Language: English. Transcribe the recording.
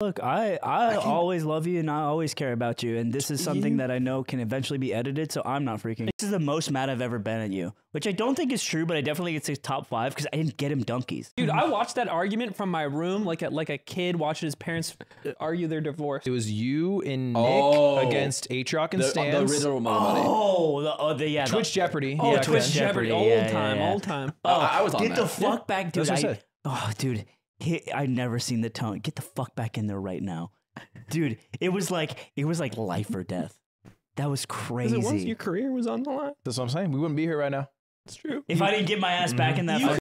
Look, I I, can- always love you and I always care about you, and this is something You- that I know can eventually be edited, so I'm not freaking. This is the most mad I've ever been at you, which I don't think is true, but I definitely get to top five because I didn't get him donkeys. Dude, I watched that argument from my room like a like a kid watching his parents uh, argue their divorce. It was you and Nick Oh. against Atrioc and Stan. the Stans. original Money. Oh, the, oh, the yeah, the- Twitch Jeopardy. Oh, yeah, Twitch. Jeopardy, Jeopardy, old yeah, yeah, time, yeah. old time. I, I was on Get that. the fuck back, dude. That's what I I, said. oh, dude, he, I never seen the tone. Get the fuck back in there right now, dude. It was like it was like life or death. That was Because it was crazy. your career was on the line. That's what I'm saying. We wouldn't be here right now. It's true. if I didn't get my ass back mm-hmm. in that You- fucking